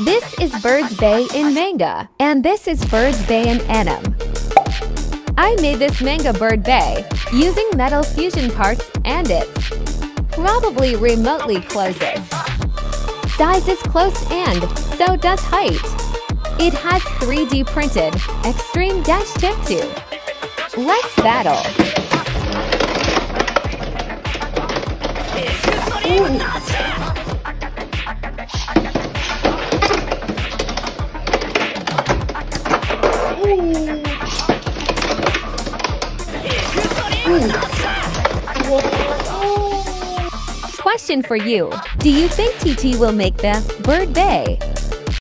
This is Bird's Bey in manga, and this is Bird's Bey in anime. I made this manga Bird Bey using metal fusion parts and its probably remotely closest. Size is close and so does height. It has 3D printed Extreme Dash Tip 2. Let's battle. Question for you. Do you think TT will make the Bird Bey?